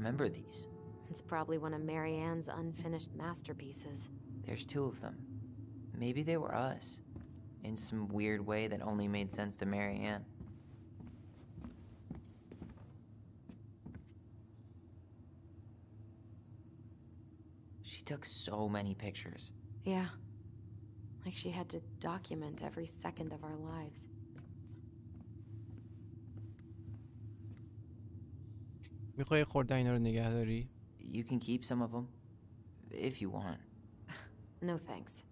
remember these. It's probably one of Mary-Ann's unfinished masterpieces. There's two of them. Maybe they were us. In some weird way that only made sense to Mary-Ann. She took so many pictures. Yeah. Like she had to document every second of our lives. میخوای خورده اینا رو نگه داری؟ You can keep some of them. If you want. No thanks.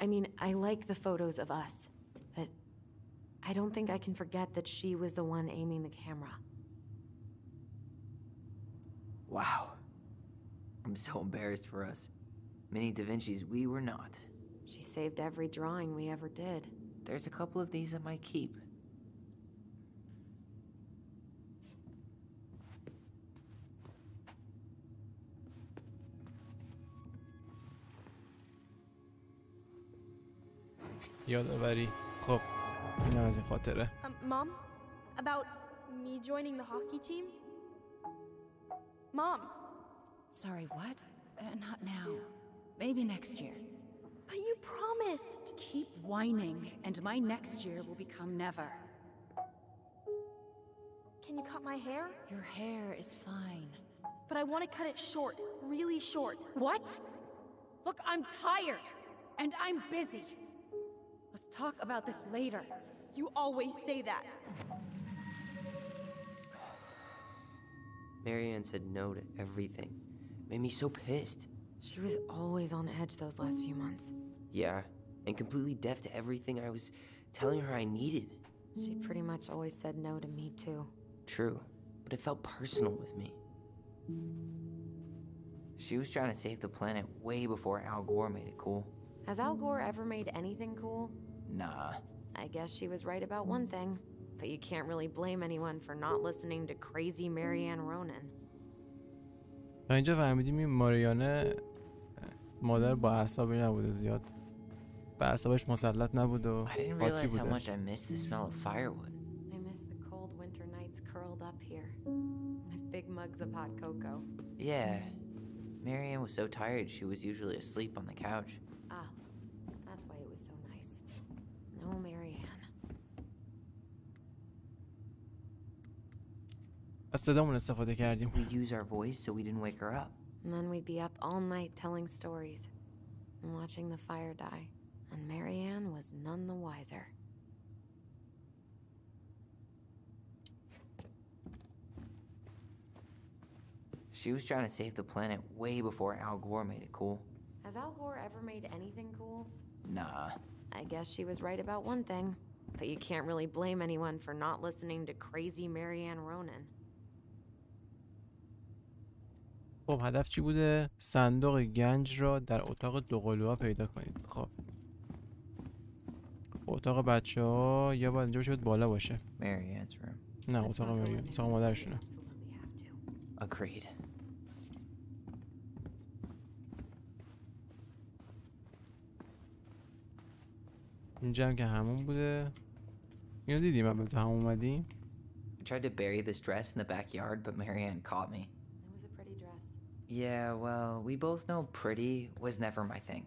I mean, I like the photos of us, but I don't think I can forget that she was the one aiming the camera. Wow. I'm so embarrassed for us. Many Da Vinci's we were not. She saved every drawing we ever did. There's a couple of these I might keep. یادآوری خب اینم از این خاطره Um, Mom? About me joining the hockey team? Mom, Sorry, what? Uh, not now. Maybe next year. but you promised. Keep whining, and my next year will become never. Can you cut my hair? Your hair is fine. But I want to cut it short, really short. What? Look, I'm tired, and I'm busy. Let's talk about this later. You always say that. Mary-Ann said no to everything. Made me so pissed. She was always on edge those last few months. Yeah, and completely deaf to everything I was telling her I needed. She pretty much always said no to me, too. True, but it felt personal with me. She was trying to save the planet way before Al Gore made it cool. Has Al Gore ever made anything cool? Nah. I guess she was right about one thing, but you can't really blame anyone for not listening to crazy Mary-Ann Ronan. اینجا فهمیدیم این ماریانه مادر با اعصابی زیاد به اعصابش مسلط نبود و قاطی I miss the smell of firewood. I miss the cold winter nights curled up here with big mugs of hot cocoa. Yeah. Mary-Ann was so tired she was usually asleep on the couch. Azt a dominus the کردیم. We use our voice so we didn't wake her up. And then we'd be up all night telling stories and watching the fire die. And Mary-Ann was none the wiser. She was trying to save the planet way before Al Gore made it cool. Has Al Gore ever made anything cool? Nah. I guess she was right about one thing. But you can't really blame anyone for not listening to crazy Mary-Ann Ronan. خب هدف چی بوده؟ صندوق گنج را در اتاق دوقلوها پیدا کنید. خب. اتاق بچه ها یا باید اینجا باشه باید بالا باشه. نه اتاق مریان اتاق مادرشونه. اینجا هم که همون بوده. اینو دیدیم اول تو همون اومدیم. I tried to bury this dress in the backyard, but Marianne caught me. It was a pretty dress. Yeah, well, we both know pretty was never my thing.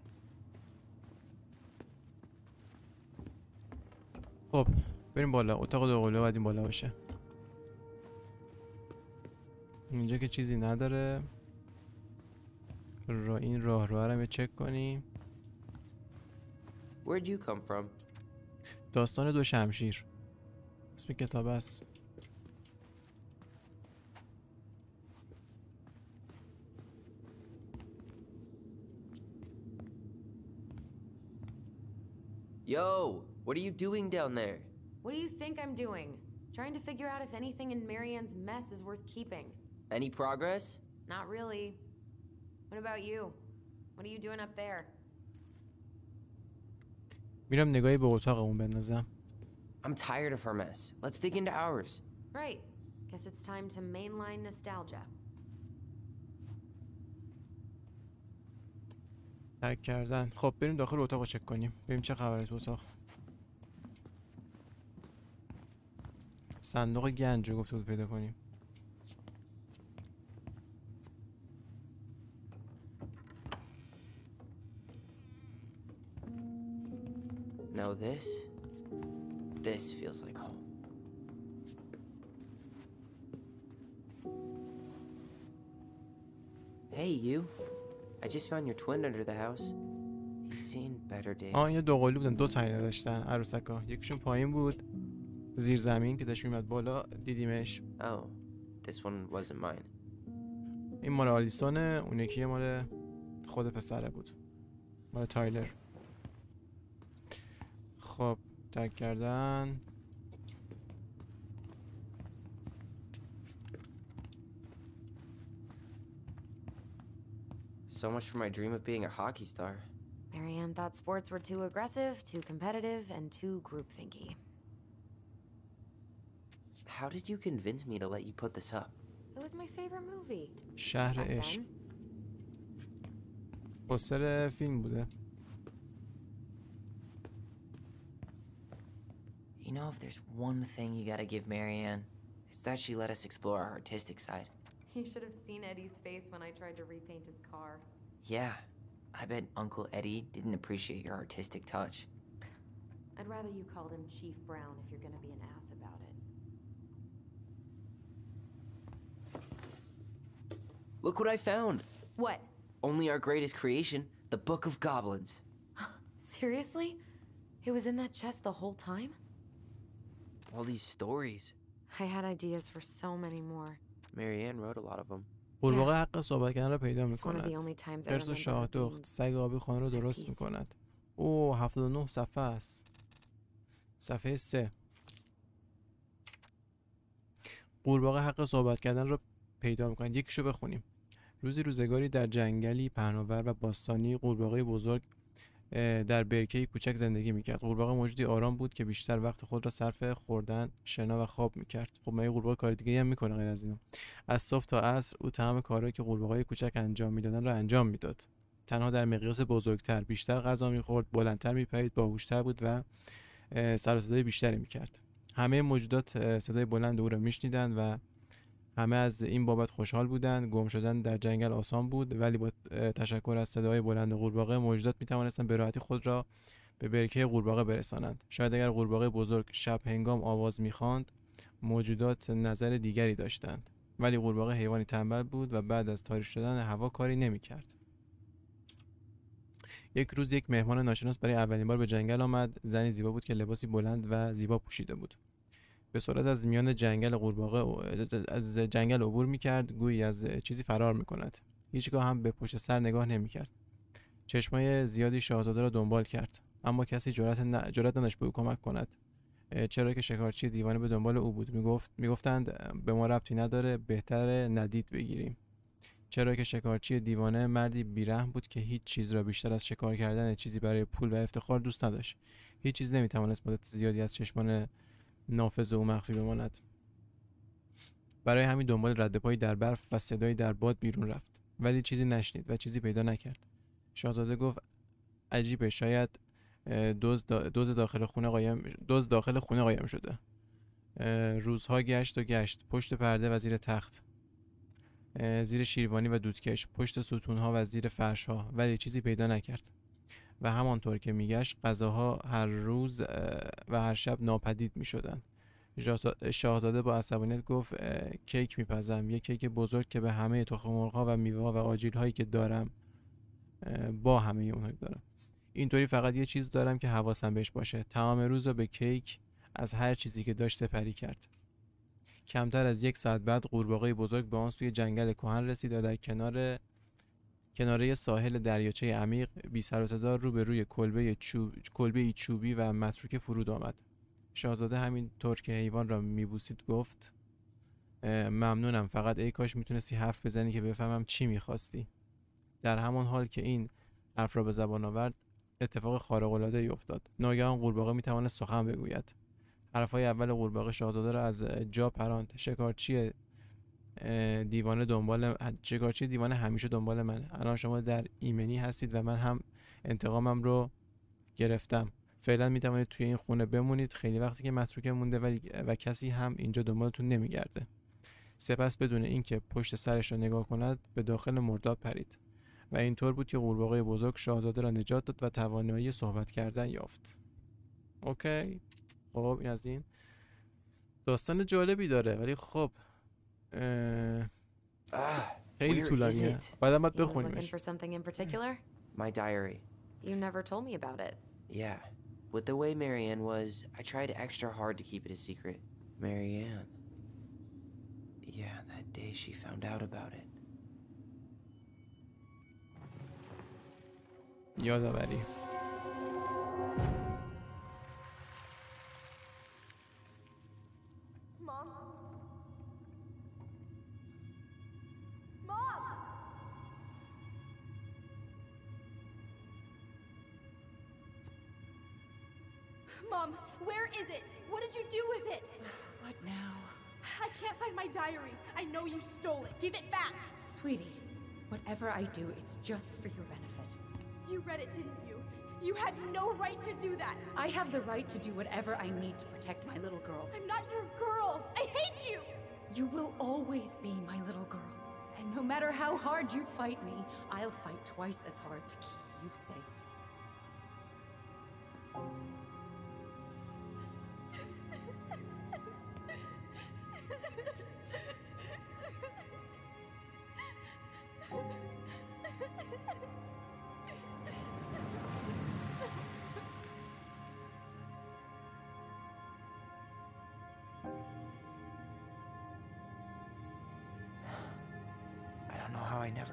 خب بریم بالا. اتاق دوقلوها باید این بالا باشه. اینجا که چیزی نداره. را این راه رو هم یه چک کنیم. Where'd you come from? داستان دو شمشیر. اسم کتاب است. Yo, what are you doing down there? What do you think I'm doing? Trying to figure out if anything in Mary-Ann's mess is worth keeping. Any progress? Not really. What about you? What are you doing up there? I'm tired of her mess. Let's dig into ours. Right. Guess it's time to mainline nostalgia. هک کردن خب بریم داخل اتاق رو چک کنیم بریم چه خبره تو اتاق صندوق گنج رو گفته بود پیدا کنیم Now this, this feels like home. Hey, you. I just found your twin under the house. He's seen better days. آه اینا دو قلو بودن دو تا اینا داشتن عروسکا یکیشون پایین بود زیر زمین که داشت میمد بالا دیدیمش Oh, this one wasn't mine. این مال آلیسونه اون یکی مال خود پسره بود مال تایلر خب ترک کردن So much for my dream of being a hockey star. Mary-Ann thought sports were too aggressive, too competitive, and too groupthinky. How did you convince me to let you put this up? It was my favorite movie. شهر عشق. پوستر فیلم بوده. You know, if there's one thing you gotta give Mary-Ann, it's that she let us explore our artistic side. You should have seen Eddie's face when I tried to repaint his car. Yeah, I bet Uncle Eddie didn't appreciate your artistic touch. I'd rather you called him Chief Brown if you're gonna be an ass about it. Look what I found! What? Only our greatest creation, the Book of Goblins. Seriously? It was in that chest the whole time? All these stories. I had ideas for so many more. Mary-Ann wrote a lot of them. قورباغه حق صحبت کردن را پیدا و remember شاهدخت being سگ آبی خانه رو at درست peace. می‌کند. او 79 صفحه است. صفحه 3 قورباغه حق صحبت کردن را پیدا می‌کند. یکیشو بخونیم. روزی روزگاری در جنگلی پهناور و باستانی قورباغه بزرگ در برکه کوچک زندگی می‌کرد. قورباغه موجودی آرام بود که بیشتر وقت خود را صرف خوردن شنا و خواب می‌کرد. خب من قورباغه کار دیگه هم می‌کنه غیر از اینو؟ از صبح تا عصر او تمام کارهایی که قورباغه‌های کوچک انجام می‌دادن را انجام می‌داد. تنها در مقیاس بزرگتر بیشتر غذا می‌خورد بلندتر میپرید باهوشتر بود و سر و صدای بیشتری می‌کرد. همه موجودات صدای بلند او را میشنیدند و همه از این بابت خوشحال بودند گم شدن در جنگل آسان بود ولی با تشکر از صدای بلند قورباغه موجودات می‌توانستند به راحتی خود را به برکه قورباغه برسانند شاید اگر قورباغه بزرگ شب هنگام آواز می‌خواند موجودات نظر دیگری داشتند ولی قورباغه حیوانی تنبل بود و بعد از تاریک شدن هوا کاری نمی‌کرد. یک روز یک مهمان ناشناس برای اولین بار به جنگل آمد. زنی زیبا بود که لباسی بلند و زیبا پوشیده بود. به سرعت از میان جنگل قورباغه از جنگل عبور می‌کرد گویی از چیزی فرار می‌کند. هیچگاه هم به پشت سر نگاه نمی‌کرد. چشمای زیادی شاهزاده را دنبال کرد اما کسی جرأت. جرأت نداشت به او کمک کند. چرا که شکارچی دیوانه به دنبال او بود می‌گفت می‌گفتند به ما ربطی نداره بهتر ندید بگیریم چرا که شکارچی دیوانه مردی بیرحم بود که هیچ چیز را بیشتر از شکار کردن چیزی برای پول و افتخار دوست نداشت هیچ چیز نمی‌توانست مدت زیادی از چشمان نافذ او مخفی بماند برای همین دنبال رد پایی در برف و صدایی در باد بیرون رفت. ولی چیزی نشنید و چیزی پیدا نکرد. شاهزاده گفت عجیبه شاید دا- دزد داخل خونه قایم دزد داخل خونه قایم شده. روزها گشت و گشت. پشت پرده و زیر تخت. زیر شیروانی و دودکش. پشت ستونها و زیر فرشها. ولی چیزی پیدا نکرد. و همانطور که میگشت غذاها هر روز و هر شب ناپدید می‌شدند. شاهزاده با عصبانیت گفت کیک میپزم. یه کیک بزرگ که به همه تخم مرغ‌ها و میوه و آجیل هایی که دارم با همه اونها دارم. اینطوری فقط یه چیز دارم که حواسم بهش باشه. تمام روز رو به کیک از هر چیزی که داشت سپری کرد. کمتر از یک ساعت بعد قورباغه بزرگ به آن سوی جنگل کهن رسید و در کنار کناره ساحل دریاچه عمیق بی سر و صدا رو به روی کلبه چوب کلبه چوبی و متروکه فرود آمد. شاهزاده همین طور که حیوان را میبوسید گفت ممنونم فقط ای کاش می‌تونستی حرف بزنی که بفهمم چی می‌خواستی. در همان حال که این حرف را به زبان آورد اتفاق خارق العاده ای افتاد. ناگهان قورباغه می‌تواند سخن بگوید. حرفهای اول قورباغه شاهزاده را از جا پراند. شکارچی دیوانه دنبال شکارچی دیوانه همیشه دنبال منه. الان شما در ایمنی هستید و من هم انتقامم رو گرفتم. فعلا می توانید توی این خونه بمونید. خیلی وقتی که متروکه مونده ولی و کسی هم اینجا دنبالتون نمیگرده. سپس بدون اینکه پشت سرش را نگاه کند به داخل مرداب پرید و اینطور بود که قورباغه بزرگ شاهزاده را نجات داد و توانایی صحبت کردن یافت. اوکی. خب این از این. داستان جالبی داره ولی خب Uh, ah, it? Looking for something in particular? My diary. You never told me about it. Yeah. With the way Mary-Ann was, I tried extra hard to keep it a secret. Mary-Ann. Yeah, that day she found out about it. You're the. Mom, where is it? What did you do with it? What now? I can't find my diary. I know you stole it. Give it back. Sweetie, whatever I do, it's just for your benefit. You read it, didn't you? You had no right to do that. I have the right to do whatever I need to protect my little girl. I'm not your girl. I hate you. You will always be my little girl. And no matter how hard you fight me, I'll fight twice as hard to keep you safe.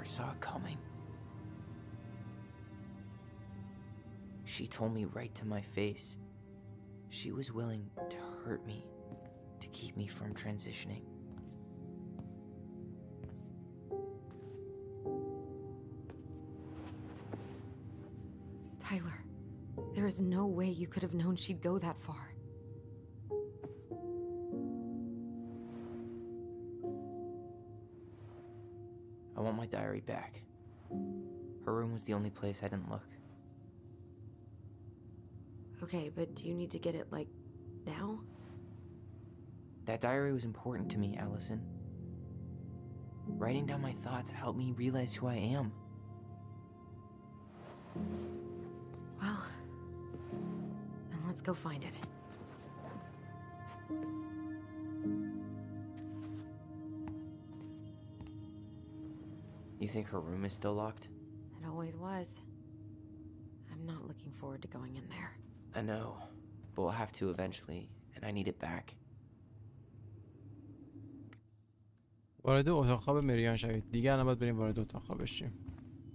Never saw coming. She told me right to my face. She was willing to hurt me to keep me from transitioning. Tyler, there is no way you could have known she'd go that far. My diary back. Her room was the only place I didn't look. Okay, but do you need to get it, like, now? That diary was important to me, Alyson. Writing down my thoughts helped me realize who I am. Well, then let's go find it. think her room is still locked? It always was. I'm not looking forward to going in there. I know, but we'll have to eventually, and I need it back. وارد اتاق خواب مریان شوید دیگه الان باید بریم وارد اتاق خواب بشیم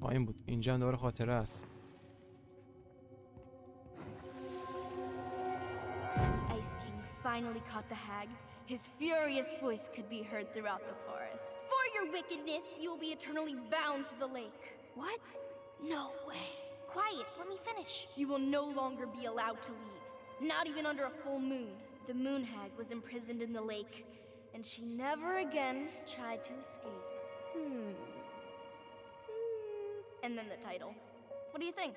آه این بود اینجا هم دوباره خاطره است Ice King finally caught the hag. His furious voice could be heard throughout the forest. Your wickedness, you will be eternally bound to the lake. What? No way. Quiet, let me finish. You will no longer be allowed to leave. Not even under a full moon. The moon hag was imprisoned in the lake, and she never again tried to escape. Hmm. And then the title. What do you think?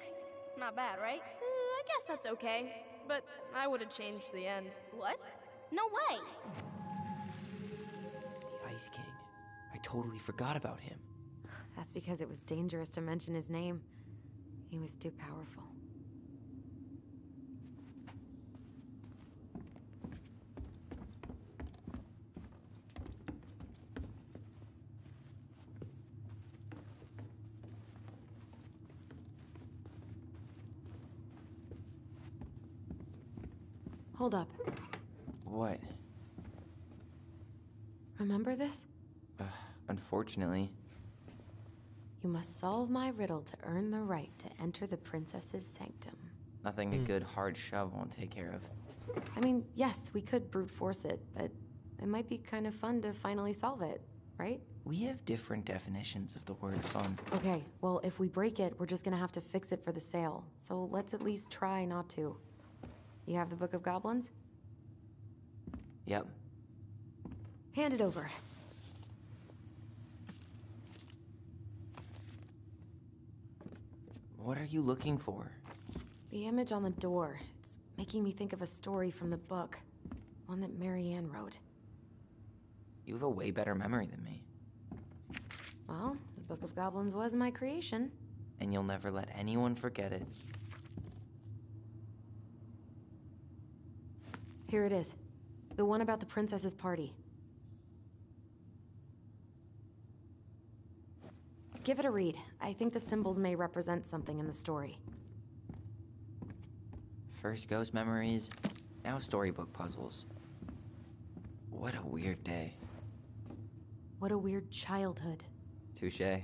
Not bad, right? Uh, I guess that's okay. But I would have changed the end. What? No way. Totally forgot about him. That's because it was dangerous to mention his name. He was too powerful. Hold up. What? Remember this? Ugh, unfortunately, You must solve my riddle to earn the right to enter the princess's sanctum. nothing a hmm. good hard shove won't take care of. I mean, yes, we could brute force it, but it might be kind of fun to finally solve it, right? We have different definitions of the word fun. Okay, well, if we break it, we're just gonna have to fix it for the sale. So let's at least try not to. You have the Book of Goblins? Yep. Hand it over. What are you looking for? The image on the door. It's making me think of a story from the book. One that Mary-Ann wrote. You have a way better memory than me, Well, the Book of Goblins was my creation. and you'll never let anyone forget it. Here it is. The one about the princess's party. Give it a read. I think the symbols may represent something in the story. First ghost memories, now storybook puzzles. What a weird day. What a weird childhood. Touche.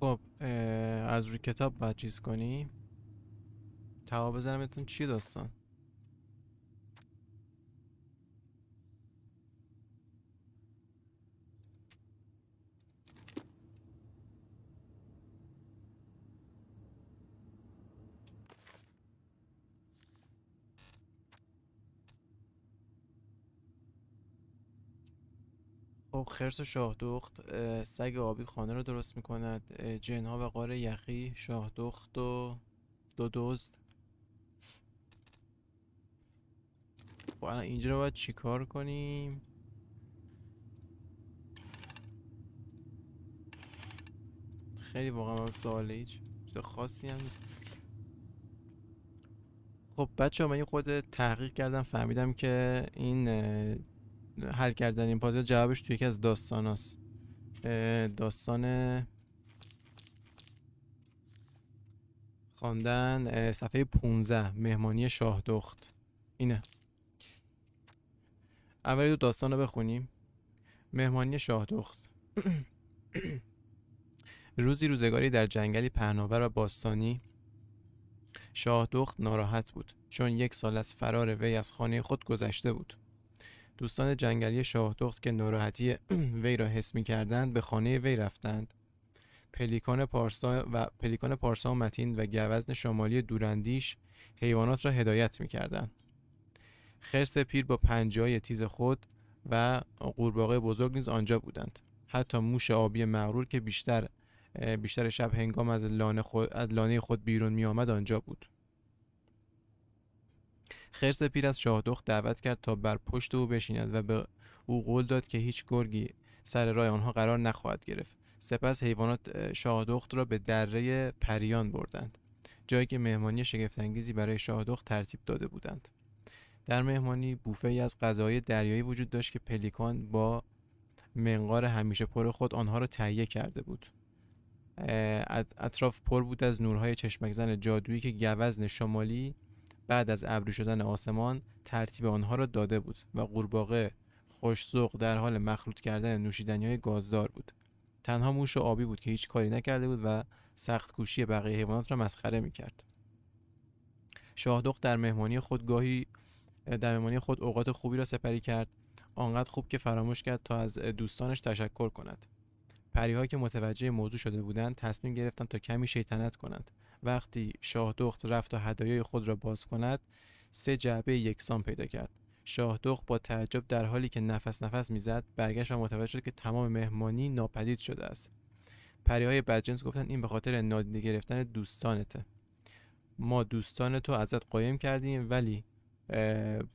خب اه، از روی کتاب باید چیز کنی توا بزنم بهتون چی داستان خب خرس شاهدخت اه، سگ آبی خانه رو درست می‌کند. جنها و قاره یخی شاهدخت و دو دزد. خب الان اینجا رو باید چیکار کنیم؟ خیلی واقعا برام سواله هیچ چیز خاصی هم نیست. خب بچه من خود تحقیق کردم فهمیدم که این حل کردن این پازل جوابش توی یکی از داستان هست داستان خواندن صفحه 15 مهمانی شاهدخت اینه. اولی دو داستان رو بخونیم. مهمانی شاهدخت روزی روزگاری در جنگلی پهناور و باستانی شاهدخت ناراحت بود. چون یک سال از فرار وی از خانه خود گذشته بود. دوستان جنگلی شاهدخت که ناراحتی وی را حس می کردند به خانه وی رفتند. پلیکان پارسا و پلیکان پارسا و متین و گوزن شمالی دوراندیش حیوانات را هدایت می کردند خرس پیر با پنجه‌های تیز خود و قورباغه بزرگ نیز آنجا بودند. حتی موش آبی مغرور که بیشتر بیشتر شب هنگام از لانه خود, از لانه خود بیرون می آمد آنجا بود. خرس پیر از شاهدخت دعوت کرد تا بر پشت او بشیند و به او قول داد که هیچ گرگی سر راه آنها قرار نخواهد گرفت. سپس حیوانات اه، شاهدخت را به دره پریان بردند جایی که مهمانی شگفتانگیزی برای شاهدخت ترتیب داده بودند. در مهمانی بوفه ای از غذاهای دریایی وجود داشت که پلیکان با منقار همیشه پر خود آنها را تهیه کرده بود. اطراف پر بود از نورهای چشمک زن جادویی که گوزن شمالی بعد از ابری شدن آسمان ترتیب آنها را داده بود و قورباغه خوش‌ذوق در حال مخلوط کردن نوشیدنی های گازدار بود. تنها موش آبی بود که هیچ کاری نکرده بود و سخت کوشی بقیه حیوانات را مسخره می کرد شاهدخت در مهمانی خود گاهی در مهمانی خود اوقات خوبی را سپری کرد. آنقدر خوب که فراموش کرد تا از دوستانش تشکر کند. پریها که متوجه موضوع شده بودند تصمیم گرفتند تا کمی شیطنت کنند. وقتی شاهدخت رفت تا هدایای خود را باز کند سه جعبه یکسان پیدا کرد. شاهدخت با تعجب در حالی که نفس نفس می‌زد برگشت و متوجه شد که تمام مهمانی ناپدید شده است. پریهای بدجنس گفتند این به خاطر نادیده گرفتن دوستانته. ما دوستان تو ازت قایم کردیم ولی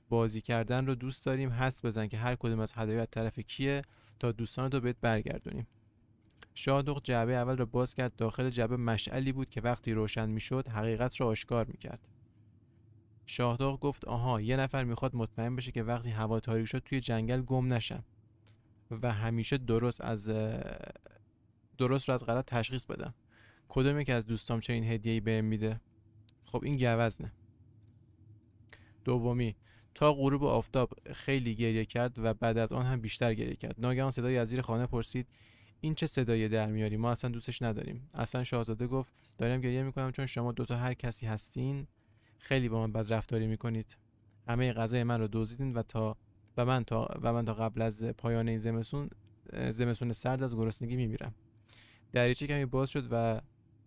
بازی کردن رو دوست داریم. حدس بزن که هر کدوم از هدایا از طرف کیه تا دوستان رو بهت برگردونیم. شاهدخت جعبه اول را باز کرد داخل جعبه مشعلی بود که وقتی روشن می‌شد حقیقت را آشکار می‌کرد. شاهدخت گفت آها یه نفر می‌خواد مطمئن بشه که وقتی هوا تاریک شد توی جنگل گم نشم و همیشه درست از درست رو از غلط تشخیص بدم. کدومی که از دوستام چه این هدیه‌ای بهم میده؟ خب این گوزنه دومی تا غروب آفتاب خیلی گریه کرد و بعد از آن هم بیشتر گریه کرد. ناگهان صدای از زیر خانه پرسید این چه صدایی در میاری ما اصلا دوستش نداریم. اصلا شاهزاده گفت دارم گریه می‌کنم چون شما دوتا هر کسی هستین. خیلی با من بد رفتاری می‌کنید. همه غذای من رو دزدیدین و تا و من تا و من تا قبل از پایان این زمستون زمستون سرد از گرسنگی میمیرم. دریچه کمی باز شد و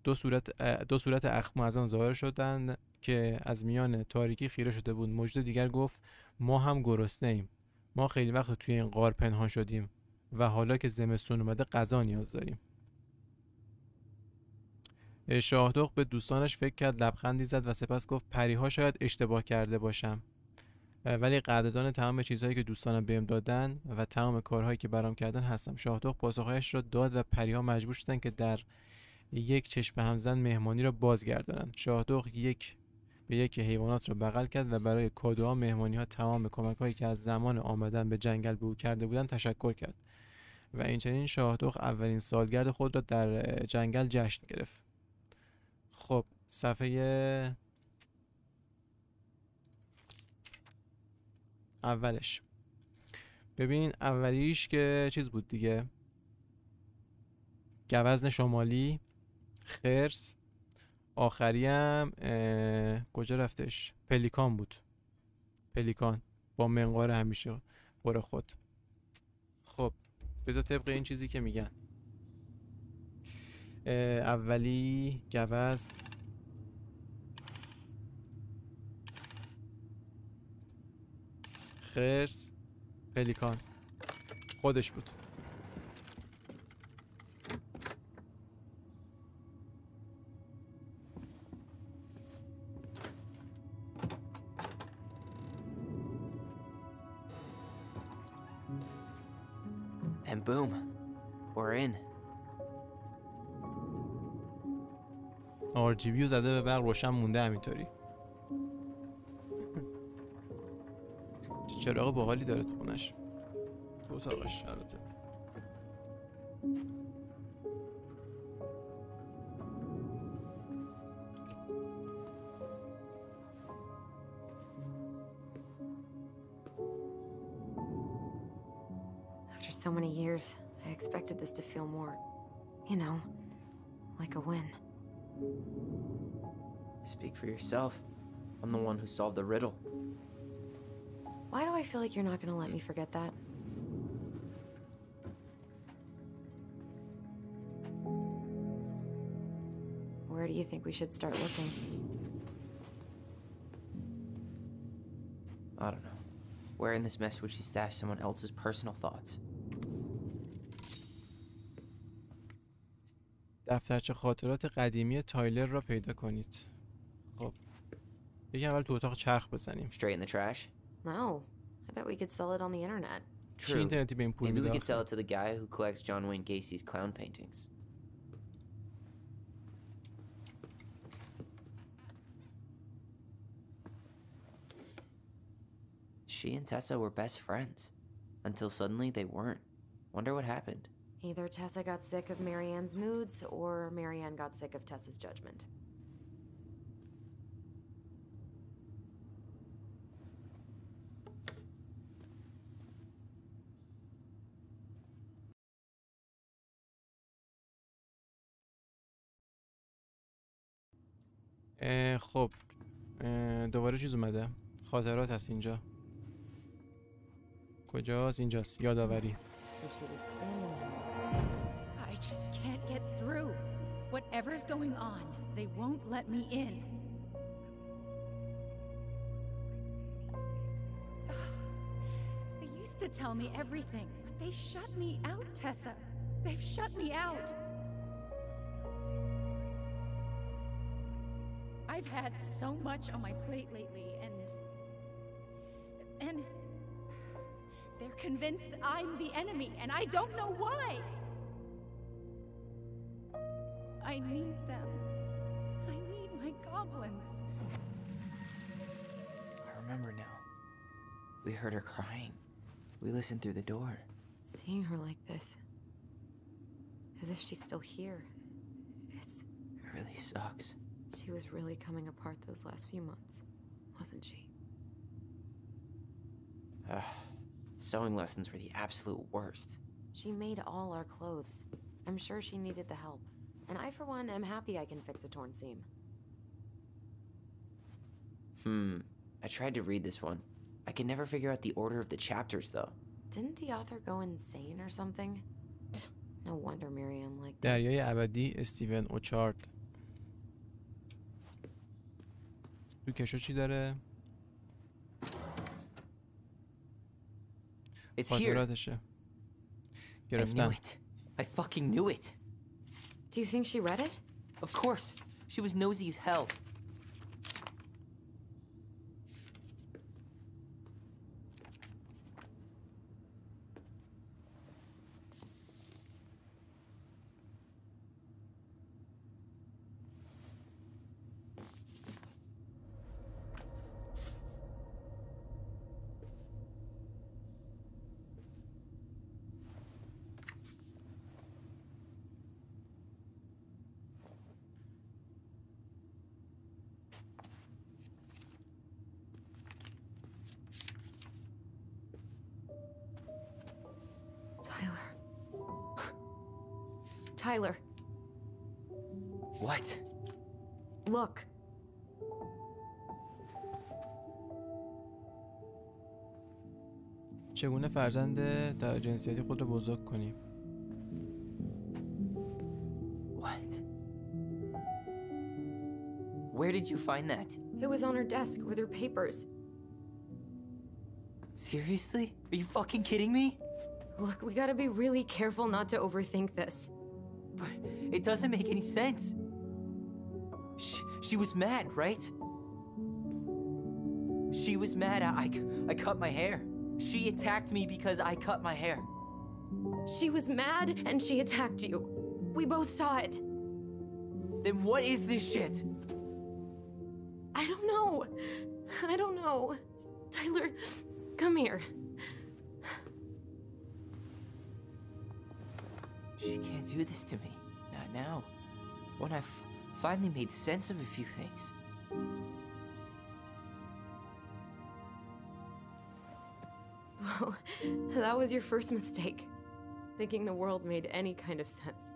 دو صورت دو صورت اخم از آن ظاهر شدند که از میان تاریکی خیره شده بود. موجود دیگر گفت ما هم گرسنه ایم ما خیلی وقت توی این غار پنهان شدیم. و حالا که زمستون اومده غذا نیاز داریم. شاهدخت به دوستانش فکر کرد لبخندی زد و سپس گفت پریها شاید اشتباه کرده باشم. ولی قدردان تمام چیزهایی که دوستانم بهم دادن و تمام کارهایی که برام کردن هستم. شاهدخت پاسخهایش را داد و پریها مجبور شدن که در یک چشم همزن مهمانی را بازگردانند. شاهدخ یک به یک حیوانات را بغل کرد و برای کادوها مهمانی ها تمام کمک هایی که از زمان آمدن به جنگل به او کرده بودند تشکر کرد. و اینچنین شاهدخ اولین سالگرد خود را در جنگل جشن گرفت. خب صفحه اولش. ببین اولیش که چیز بود دیگه. گوزن شمالی خرس. آخری هم کجا رفتش؟ پلیکان بود. پلیکان. با منقار همیشه. پر خود. بذار طبق این چیزی که میگن. اولی گوزن. خرس. پلیکان. خودش بود. Boom, we're in. RGB زده به برق روشن مونده همینطوری. چراغ باحالی داره تو خونش. تو اتاقش البته. for yourself. I'm the one who solved the riddle. Why do I feel like you're not gonna let me forget that? Where do you think we should start looking? I don't know. Where in this mess would she stash someone else's personal thoughts? دفترچه خاطرات قدیمی تایلر را پیدا کنید خب یکی اول تو اتاق چرخ بزنیم Straight in the trash? No. I bet we could sell it on the internet. چی True. اینترنتی به این پول Maybe we could sell it to the guy who collects John Wayne Gacy's clown paintings. She and Tessa were best friends. Until suddenly they weren't. Wonder what happened. Either Tessa got sick of Mary-Ann's moods, or Mary-Ann got sick of Tessa's judgment. خب دوباره چیز اومده خاطرات هست اینجا کجاست اینجاست یادآوری I just can't get through. Whatever's going on, they won't let me in. They used to tell me everything, but they shut me out, Tessa. They've shut me out. I've had so much on my plate lately, and. And. They're convinced I'm the enemy, and I don't know why. I need them. I need my goblins. I remember now. We heard her crying. We listened through the door. Seeing her like this. As if she's still here. It's. It really sucks. She was really coming apart those last few months, wasn't she? Ugh. Sewing lessons were the absolute worst. She made all our clothes. I'm sure she needed the help. And I, for one, am happy I can fix a torn seam. Hmm. I tried to read this one. I can never figure out the order of the chapters, though. Didn't the author go insane or something? No wonder Mary-Ann liked it. دریا ابدی استیون اوچارد تو کشو چی داره؟ It's here. خاطراتشه I knew گرفتم it. I fucking knew it. Do you think she read it? Of course. She was nosy as hell. چگونه فرزند در جنسیتی خود را بزرگ کنیم What? Where did you find that? It was on her desk with her papers. Seriously? Are you fucking kidding me? Look, we gotta be really careful not to overthink this. But it doesn't make any sense. She, she was mad, right? She was mad I, I, I cut my hair. She attacked me because I cut my hair. She was mad and she attacked you. We both saw it. Then what is this shit? I don't know. I don't know. Tyler, come here. She can't do this to me. Not now. When I've finally made sense of a few things. Well, that was your first mistake. Thinking the world made any kind of sense.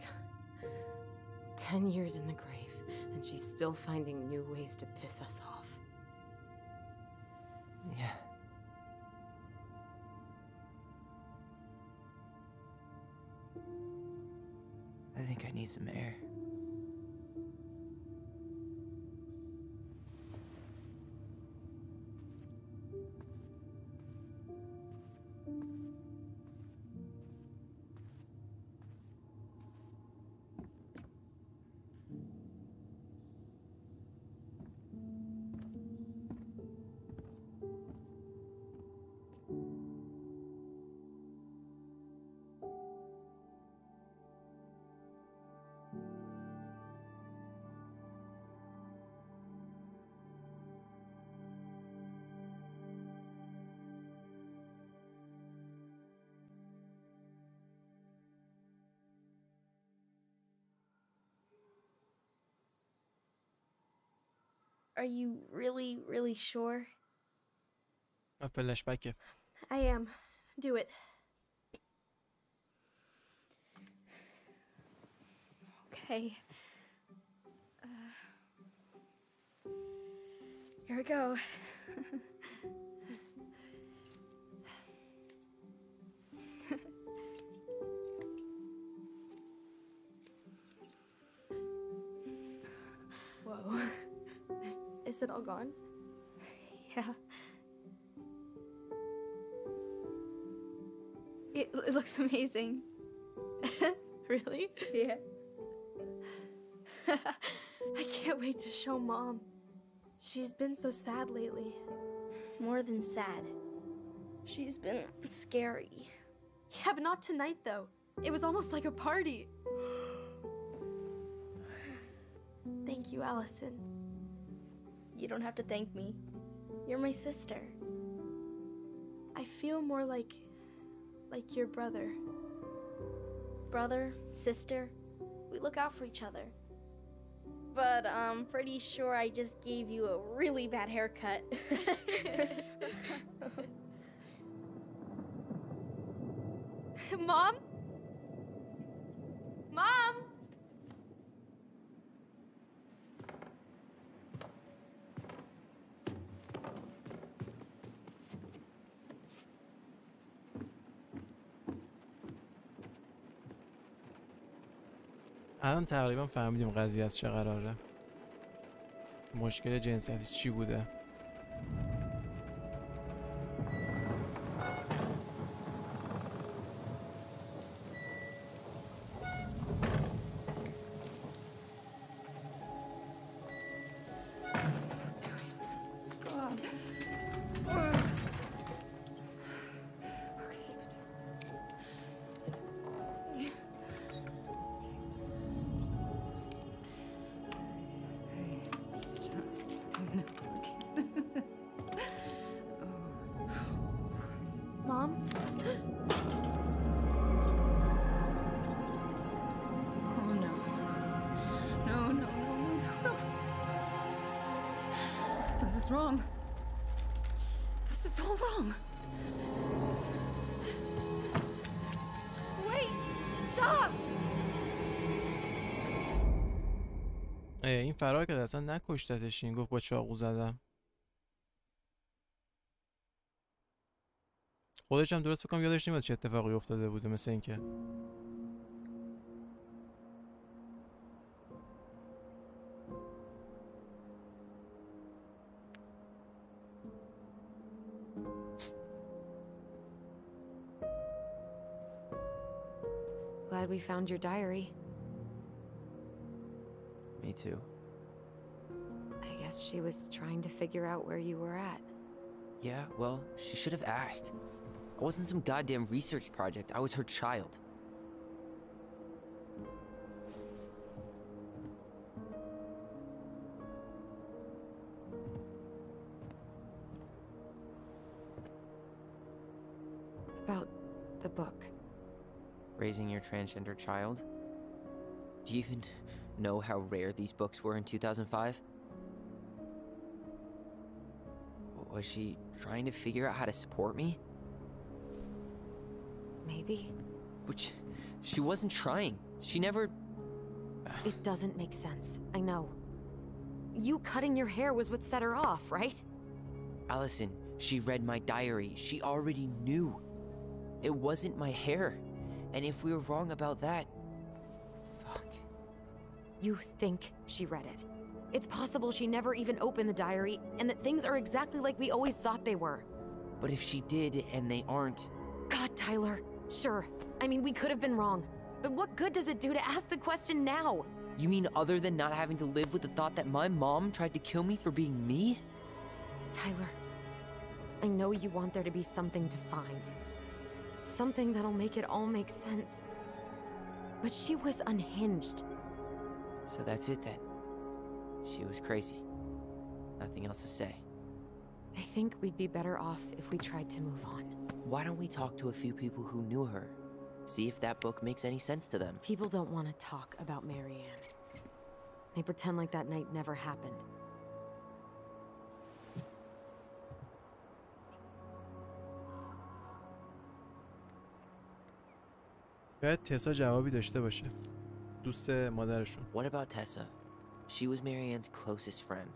Ten years in the grave, and she's still finding new ways to piss us off. Yeah. I think I need some air. Are you really, really sure? I am. Do it. Okay. Uh, here we go. Is it all gone? Yeah. It, it looks amazing. really? Yeah. I can't wait to show mom. She's been so sad lately. More than sad. She's been scary. Yeah, but not tonight though. It was almost like a party. Thank you, Alyson. You don't have to thank me. You're my sister. I feel more like like your brother. Brother, sister, we look out for each other. But I'm pretty sure I just gave you a really bad haircut. Mom? الان تقریبا فهمیدیم قضیه از چه قراره. مشکل جنسیتی چی بوده؟ Wrong. This is all wrong. Wait! Stop! این فرار کرد اصلا نکشتتش این گفت با چاقو زدم خودش هم درست فکرم یادش نمیاد چه اتفاقی افتاده بوده مثل اینکه found your diary. Me too. I guess she was trying to figure out where you were at. Yeah, well, she should have asked. I wasn't some goddamn research project. I was her child. Raising your transgender child? Do you even know how rare these books were in 2005? Was she trying to figure out how to support me? Maybe. Which she wasn't trying. She never. It doesn't make sense. I know. You cutting your hair was what set her off, right? Alyson, she read my diary. She already knew. It wasn't my hair. And if we're wrong about that. Fuck. You think she read it. It's possible she never even opened the diary, and that things are exactly like we always thought they were. But if she did and they aren't. God, Tyler. Sure. I mean, we could have been wrong. But what good does it do to ask the question now? You mean other than not having to live with the thought that my mom tried to kill me for being me? Tyler, I know you want there to be something to find. Something that'll make it all make sense. But she was unhinged. So that's it then. She was crazy. Nothing else to say. I think we'd be better off if we tried to move on. Why don't we talk to a few people who knew her? See if that book makes any sense to them. People don't want to talk about Mary-Ann. They pretend like that night never happened. شاید تسا جوابی داشته باشه. دوست مادرشون. What about Tessa? She was Mary-Ann's closest friend.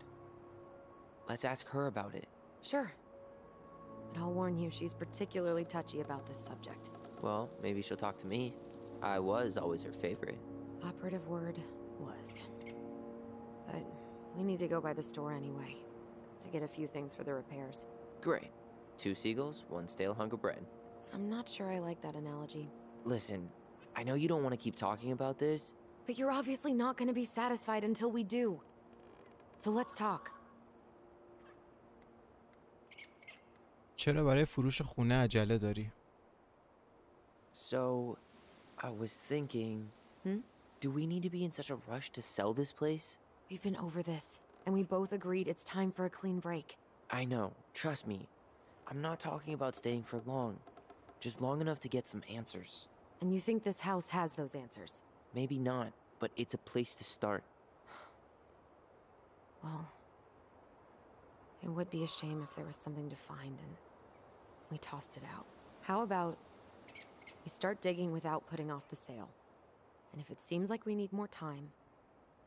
Let's ask her about it. Sure. But I'll warn you, she's particularly touchy about this subject. Well, maybe she'll talk to me. I was always her favorite. Operative word, was. But we need to go by the store anyway, to get a few things for the repairs. Great. Two seagulls, one stale hunk of bread. I'm not sure I like that analogy. Listen, I know you don't want to keep talking about this. But you're obviously not going to be satisfied until we do. So let's talk. چرا برای فروش خونه عجله داری So, I was thinking. Hmm? Do we need to be in such a rush to sell this place? We've been over this, and we both agreed it's time for a clean break. I know, trust me. I'm not talking about staying for long. Just long enough to get some answers. And you think this house has those answers? Maybe not, but it's a place to start. Well, it would be a shame if there was something to find and we tossed it out. How about we start digging without putting off the sale? And if it seems like we need more time,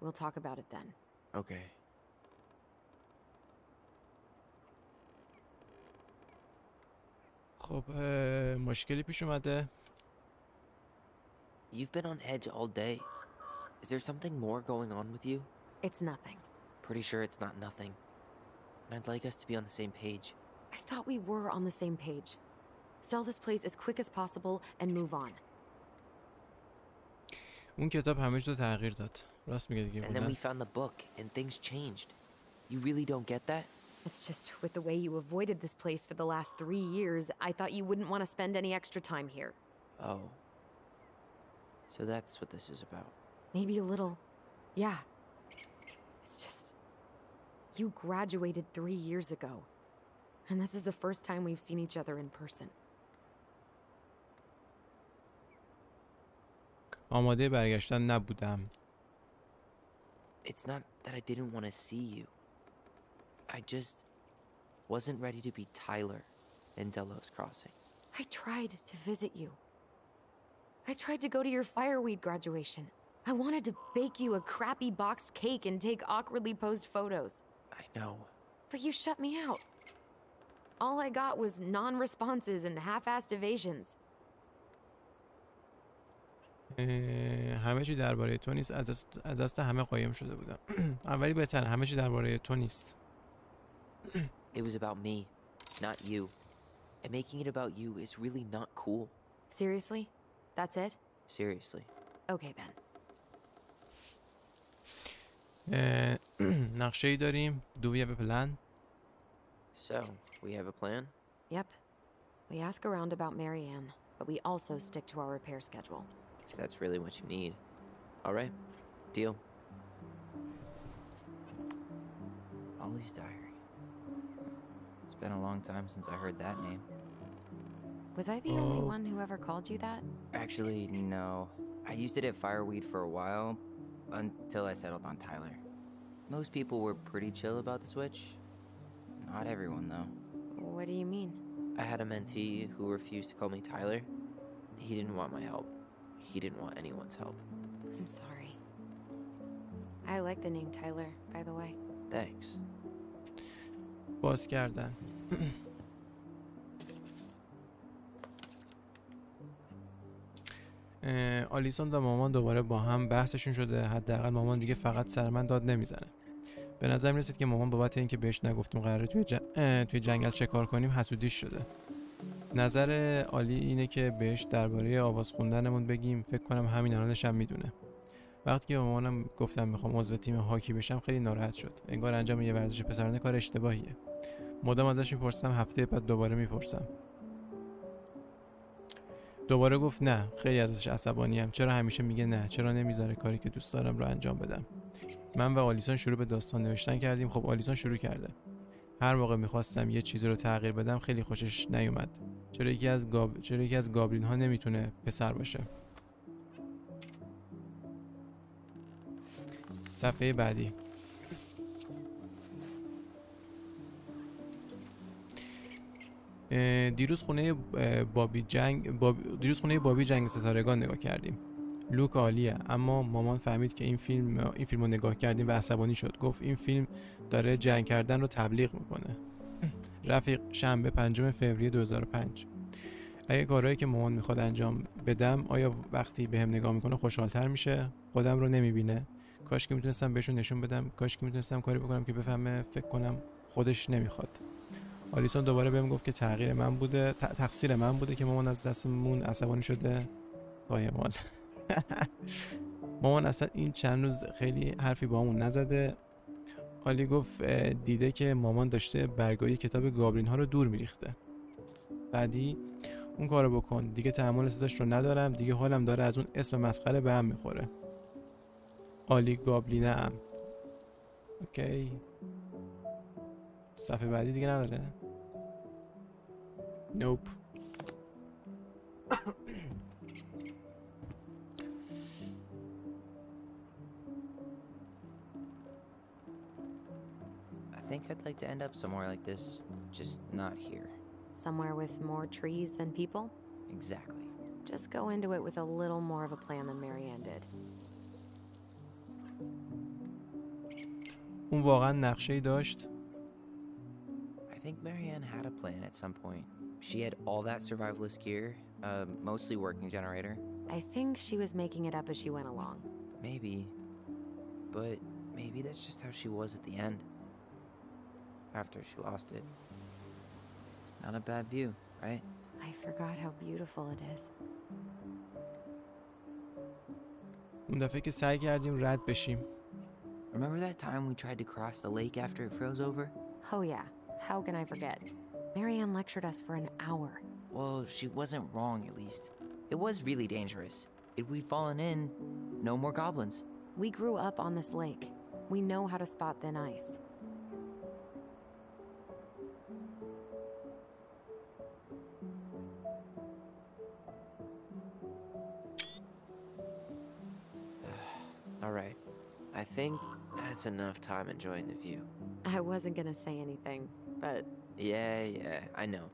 we'll talk about it then. Okay. خب اه، مشکلی پیش اومده You've been on edge all day. Is there something more going on with you? It's nothing. Pretty sure it's not nothing. And I'd like us to be on the same page. I thought we were on the same page. Sell this place as quick as possible and move on. اون کتاب همه چیز رو تغییر داد راست میگه دیگه And then we بودن found the book, and things changed. You really don't get that? It's just with the way you avoided this place for the last three years, I thought you wouldn't want to spend any extra time here. Oh. So that's what this is about. Maybe a little. Yeah. It's just. You graduated three years ago. And this is the first time we've seen each other in person. آماده برگشتن نبودم It's not that I didn't want to see you. I just wasn't ready to be Tyler in Delos Crossing. I tried to visit you. I tried to go to your Fireweed graduation. I wanted to bake you a crappy boxed cake and take awkwardly posed photos. I know. But you shut me out. All I got was non-responses and half-assed evasions. همه چی درباره تو نیست از دست, از دست همه قایم شده بودم اولی بهتر همه چی درباره تو نیست It was about me not you and making it about you is really not cool Seriously that's it? Seriously. Okay then. Eh, uh, ای Do we have a plan? So, we have a plan? Yep. We ask around about Mary-Ann, but we also stick to our repair schedule. If that's really what you need. All right. Deal. Ollie's diary. It's been a long time since I heard that name. Was I the only Oh. one who ever called you that? Actually, no. I used it at Fireweed for a while, until I settled on Tyler. Most people were pretty chill about the switch. Not everyone, though. What do you mean? I had a mentee who refused to call me Tyler. He didn't want my help. He didn't want anyone's help. I'm sorry. I like the name Tyler, by the way. Thanks. باز کردن آلیسون و مامان دوباره با هم بحثشون شده. حداقل مامان دیگه فقط سر من داد نمی‌زنه. به نظر می‌رسید که مامان بابت اینکه بهش نگفتیم قراره توی, ج- اه، توی جنگل شکار کنیم حسودیش شده. نظر عالی اینه که بهش درباره آواز خوندنمون بگیم. فکر کنم همین الانش هم می‌دونه. وقتی که مامانم گفتم می‌خوام عضو تیم هاکی بشم خیلی ناراحت شد. انگار انجام یه ورزش پسرانه کار اشتباهیه. مدام ازش می‌پرسم هفته بعد دوباره می‌پرسم. دوباره گفت نه خیلی ازش عصبانیم. چرا همیشه میگه نه؟ چرا نمی‌ذاره کاری که دوست دارم رو انجام بدم؟ من و آلیسون شروع به داستان نوشتن کردیم. خب آلیسون شروع کرده. هر موقع می‌خواستم یه چیزی رو تغییر بدم خیلی خوشش نیومد. چرا یکی از گاب... چرا یکی از گابلین ها نمی‌تونه پسر باشه؟ صفحه بعدی. دیروز خونه بابی جنگ باب- دیروز خونه بابی جنگ ستارگان نگاه کردیم. لوک عالیه اما مامان فهمید که این فیلم این فیلم رو نگاه کردیم و عصبانی شد. گفت این فیلم داره جنگ کردن رو تبلیغ می‌کنه. رفیق شنبه پنجم فوریه 2005 اگه کارهایی که مامان می‌خواد انجام بدم آیا وقتی به هم نگاه می‌کنه خوشحالتر میشه؟ خودم رو نمی‌بینه. کاش که می‌تونستم بهشون نشون بدم. کاش که می‌تونستم کاری بکنم که بفهمه فکر کنم خودش نمی‌خواد. آلیسون دوباره بهم گفت که تغییر من بوده ت- تقصیر من بوده که مامان از دستمون عصبانی شده. قایمال مامان اصلا این چند روز خیلی حرفی با همون نزده. آلی گفت دیده که مامان داشته برگای کتاب گابلین ها رو دور میریخته. بعدی اون کارو بکن. دیگه تحمل صداش رو ندارم. دیگه حالم داره از اون اسم مسخره به هم می‌خوره. آلی گابلینه ام. اوکی. صفحه بعدی دیگه نداره؟ Nope. I think I'd like to end up somewhere like this, just not here. Somewhere with more trees than people? Exactly. Just go into it with a little more of a plan than Mary-Ann did. I think Mary-Ann had a plan at some point. She had all that survivalist gear, a mostly working generator. I think she was making it up as she went along. Maybe. But maybe that's just how she was at the end. After she lost it. Not a bad view, right? I forgot how beautiful it is. اون دفعه که سعی کردیم رد بشیم Remember that time we tried to cross the lake after it froze over? Oh, yeah. How can I forget? Mary-Ann lectured us for an hour. Well, she wasn't wrong at least. It was really dangerous. If we'd fallen in, no more goblins. We grew up on this lake. We know how to spot thin ice. Alright. I think that's enough time enjoying the view. I wasn't gonna say anything, but Yeah, yeah, I know.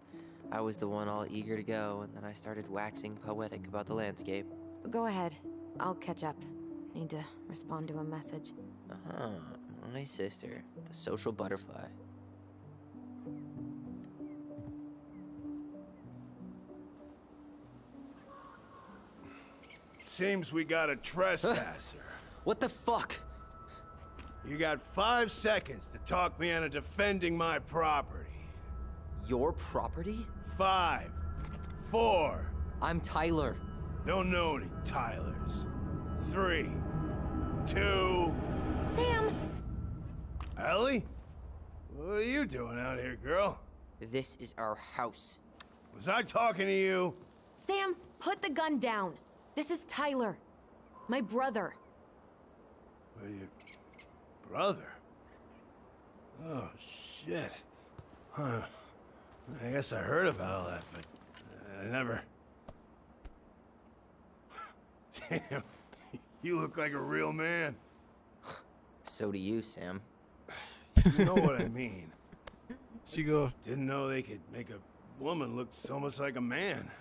I was the one all eager to go, and then I started waxing poetic about the landscape. go ahead. I'll catch up. Need to respond to a message. Ah, my sister, the social butterfly. Seems we got a trespasser. What the fuck? you got five seconds to talk me into defending my property. Your property? Five, four, I'm Tyler. don't know any Tylers. Three, two, Sam! Ellie? What are you doing out here, girl? This is our house. Was I talking to you? Sam, put the gun down. This is Tyler. My brother. Well, your brother? Oh, shit. Huh. I guess I heard about all that, but I never... Damn, you look like a real man. So do you, Sam. You know what I mean. چی گفت Didn't know they could make a woman look so much like a man.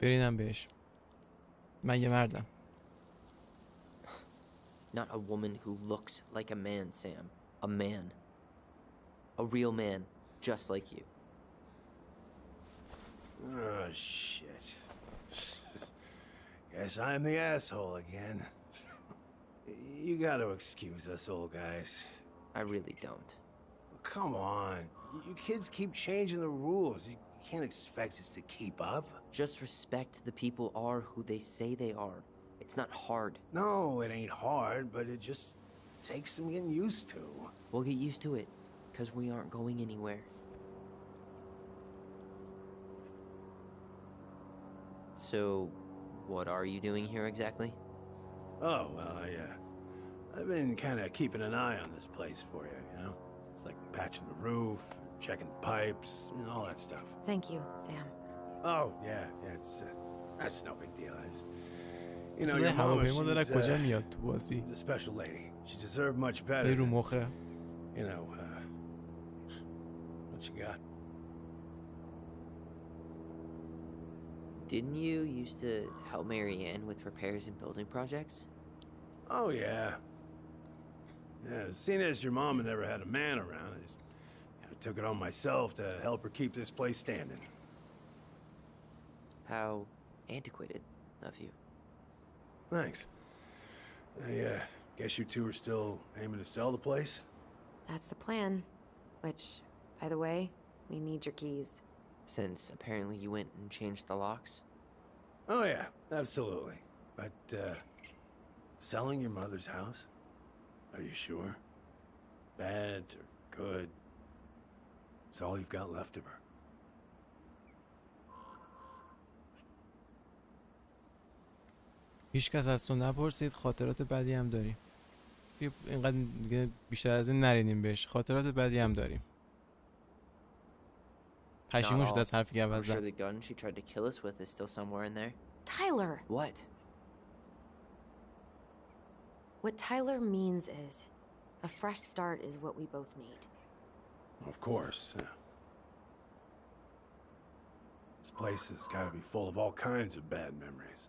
برینم بهش من یه مردم not a woman who looks like a man, Sam. A man. A real man, just like you. Oh, shit. Guess I'm the asshole again. You gotta excuse us old guys. I really don't. Come on. You kids keep changing the rules. You can't expect us to keep up. Just respect the people are who they say they are. It's not hard. No, it ain't hard, but it just takes some getting used to. We'll get used to it, because we aren't going anywhere. So, what are you doing here exactly? Oh, well, I, uh, I've been kind of keeping an eye on this place for you, you know? It's like patching the roof, checking the pipes, and all that stuff. Thank you, Sam. Oh, yeah, yeah, it's, uh, that's no big deal. I just, you know, your mama, she's, uh, she's a special lady. She deserved much better. You know, uh, what you got? Didn't you used to help Mary-Ann with repairs and building projects? Oh, yeah. Yeah, seeing as your mama never had a man around, I just took it on myself to help her keep this place standing. How antiquated of you. Thanks. I uh, guess you two are still aiming to sell the place? That's the plan. Which, by the way, we need your keys. Since apparently you went and changed the locks. Oh, yeah, absolutely. But, uh, selling your mother's house? Are you sure? Bad or good? It's all you've got left of her. هیچکس از تو نپرسید خاطرات بدی هم داریم بیا اینقدر دیگه بیشتر از این نرینیم بهش خاطرات بدی هم داریم پشیمون شد all. از حرفی که I'm اول sure زد the gun she tried to kill us with is still somewhere in there. Tyler! What? What Tyler means is a fresh start is what we both need. Of course, yeah. This place has got to be full of all kinds of bad memories.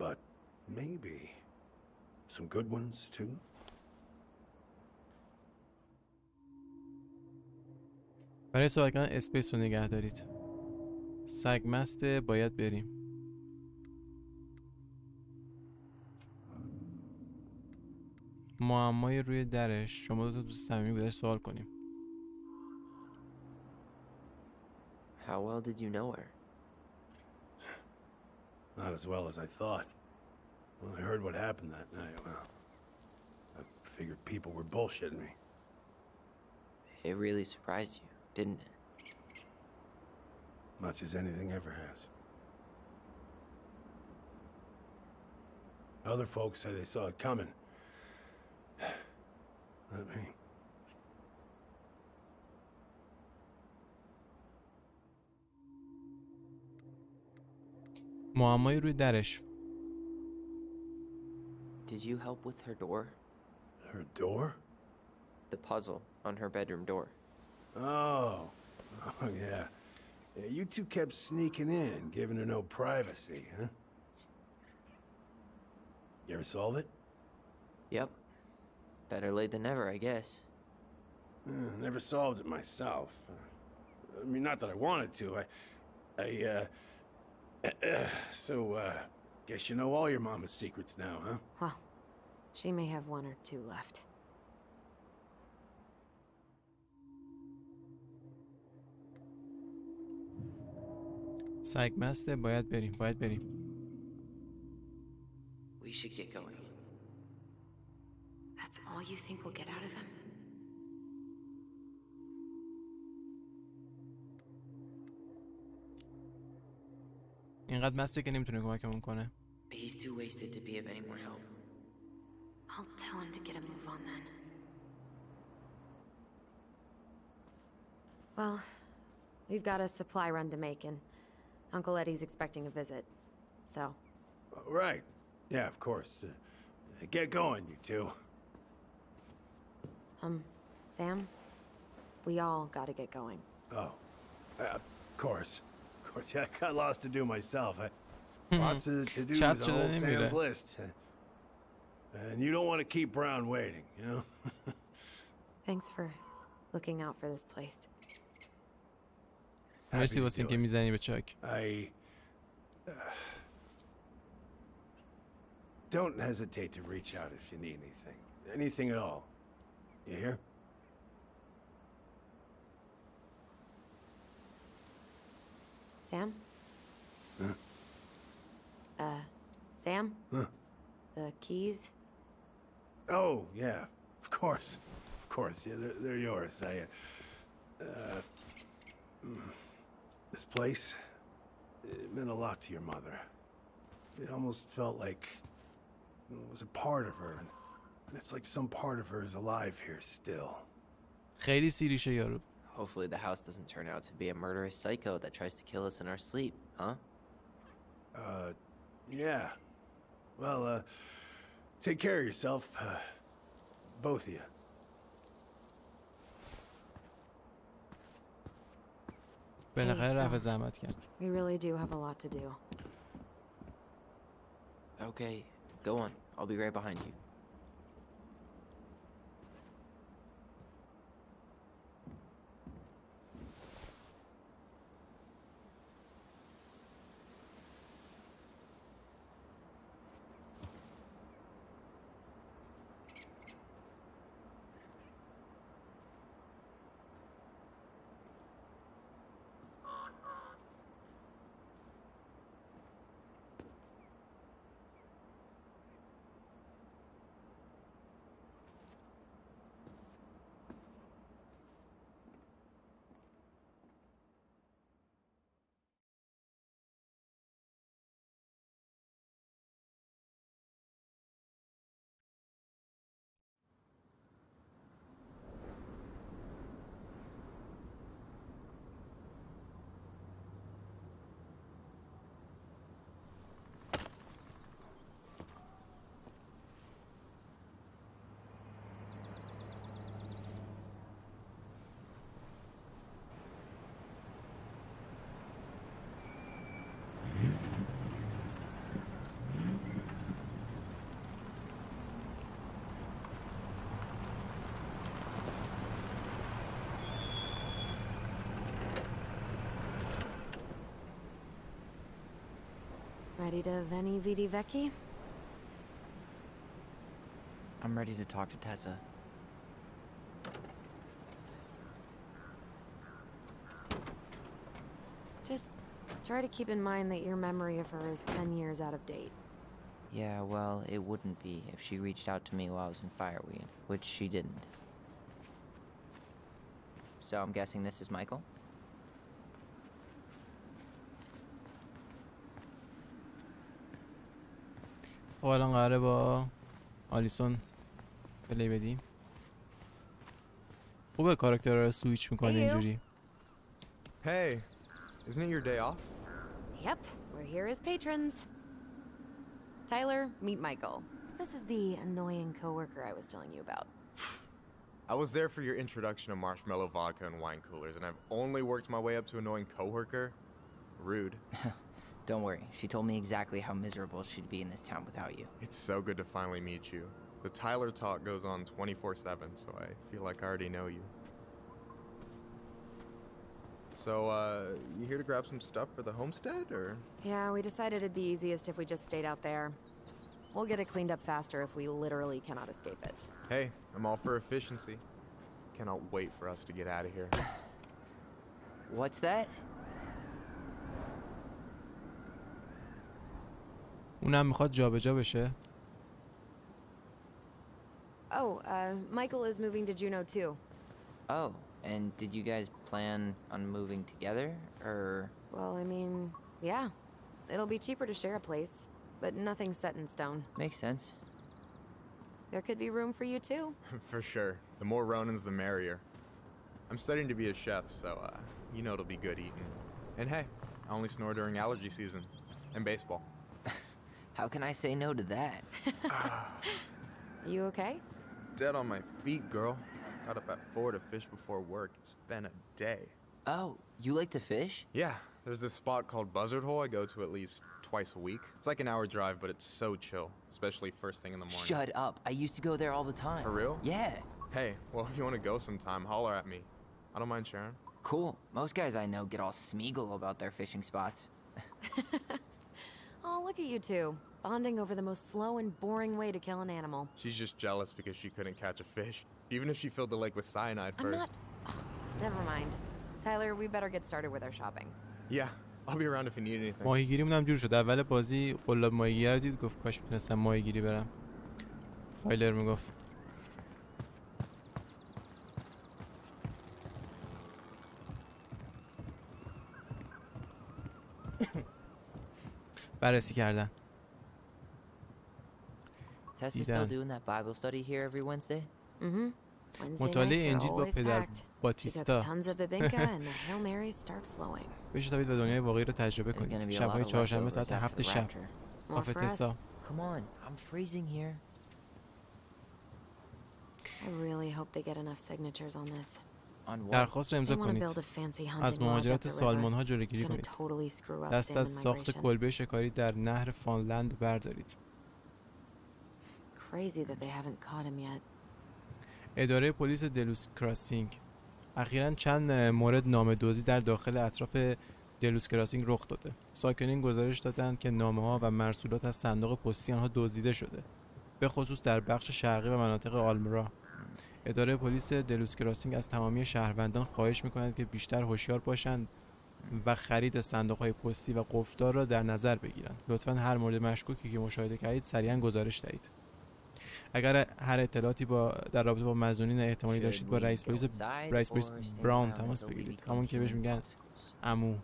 But maybe some good ones, too? برای کردن اسپیس رو نگه دارید سگ مسته باید بریم معمای روی درش شما دو تا دوست صمیمی بودش سوال کنیم How well did you know her? Not as well as I thought. When I heard what happened that night, well, I figured people were bullshitting me. It really surprised you, didn't it? Much as anything ever has. Other folks say they saw it coming. Not me. معمای روی درش Did you help with her door? Her door? The puzzle on her bedroom door. Oh. Oh, yeah. Yeah, you two kept sneaking in, giving her no privacy, huh? You ever solve it? Yep. Better late than never, I guess. Uh, never solved it myself. Uh, I mean, not that I wanted to. I, I, uh, so, uh, guess you know all your mama's secrets now, huh? Well, she may have one or two left. سگ مسته باید بریم باید بریم We should get going. That's all you think we'll get out of him? اینقدر مسته که نمیتونه کمکمون کنه He's too wasted to be of any more help. I'll tell him to get a move on then. Well, we've got a supply run to make, and Uncle Eddie's expecting a visit. So, Uh, Right. Yeah, of course. Uh, get going, you two. um, Sam, we all gotta get going. Oh, uh, of course. course, yeah, I got lots to do myself. I, hmm. lots of to do on old Sam's list. And you don't want to keep Brown waiting, you know? Thanks for looking out for this place. Mercy was thinking Mizani Bachuk. I uh, don't hesitate to reach out if you need anything. Anything at all. You hear? Sam? Huh? Uh, Sam? Huh? The keys? Oh, yeah. Of course. Of course. Yeah, they're, they're yours. I, uh, uh, mm, this place, it meant a lot to your mother. It almost felt like it was a part of her. And it's like some part of her is alive here still. خیلی سیریشه یارو Hopefully the house doesn't turn out to be a murderous psycho that tries to kill us in our sleep, huh? Uh, yeah. Well, uh, take care of yourself, uh, both of you. Hey, we really do have a lot to do. Okay, go on. I'll be right behind you. Ready to Veni Vidi Vici? I'm ready to talk to Tessa. Just try to keep in mind that your memory of her is 10 years out of date. Yeah, well, it wouldn't be if she reached out to me while I was in Fireweed, which she didn't. So I'm guessing this is Michael? خب الان قراره با آلیسون پلی بدیم خوبه کاراکتر رو سویچ میکنه Hey, you. اینجوری Hey, isn't it your day off? Yep, we're here as patrons. Tyler, meet Michael. This is the annoying coworker I was telling you about. I was there for your introduction to marshmallow vodka and wine coolers, and I've only worked my way up to annoying coworker. Rude. Don't worry, she told me exactly how miserable she'd be in this town without you. It's so good to finally meet you. The Tyler talk goes on 24 7, so I feel like I already know you. So, uh, you here to grab some stuff for the homestead, or? Yeah, we decided it'd be easiest if we just stayed out there. We'll get it cleaned up faster if we literally cannot escape it. Hey, I'm all for efficiency. Cannot wait for us to get out of here. What's that? اونم میخواد جابجا بشه Oh, uh, Michael is moving to Juneau too. Oh, and did you guys plan on moving together, or...? Well, I mean, yeah. It'll be cheaper to share a place, but nothing's set in stone. Makes sense. There could be room for you too. for sure. The more Ronans, the merrier. I'm studying to be a chef, so, uh, you know it'll be good eating. And hey, I only snore during allergy season. And baseball. How can I say no to that? You okay? Dead on my feet, girl. Got up at four to fish before work. It's been a day. Oh, you like to fish? Yeah, there's this spot called Buzzard Hole I go to at least twice a week. It's like an hour drive, but it's so chill, especially first thing in the morning. Shut up. I used to go there all the time. For real? Yeah. Hey, well, if you want to go sometime, holler at me. I don't mind sharing. Cool. Most guys I know get all smeagol about their fishing spots. Oh, look at you two Bonding over the most slow and boring way to kill an animal. She's just jealous because she couldn't catch a fish, even if she filled the lake with cyanide I'm first. not. Ugh, never mind. Tyler, we better get started with our shopping. Yeah, I'll be around if you need anything. ماهیگیریمون هم جور شد اول بازی قلاب ماهیگیر رو دید گفت کاش میتونستم ماهیگیری برم تایلر میگفت بررسی کردن مطالعه انجیل با پدر باتیستا. بشتابید به دنیای واقعی رو تجربه کنید شبهای چهارشنبه ساعت هفت شب. آفتسا درخواست رو امضا کنید. از مهاجرت سالمون ها جلوگیری کنید. دست از ساخت کلبه شکاری در نهر فانلند بردارید. Crazy that they haven't caught him yet. اداره پلیس دلوس کراسینگ. اخیرا چند مورد نامه دزدی در داخل اطراف دلوس کراسینگ رخ داده. ساکنین گزارش دادند که نامه ها و مرسولات از صندوق پستی آنها دزدیده شده به خصوص در بخش شرقی و مناطق آلمرا. اداره پلیس دلوس کراسینگ از تمامی شهروندان خواهش می‌کند که بیشتر هوشیار باشند و خرید صندوق های پستی و قفلدار را در نظر بگیرند. لطفا هر مورد مشکوکی که مشاهده کردید سریعا گزارش دهید. اگر هر اطلاعاتی با در رابطه با مزونین احتمالی داشتید با رئیس پلیس رئیس پلیس براون تماس بگیرید همون که بهش میگن امو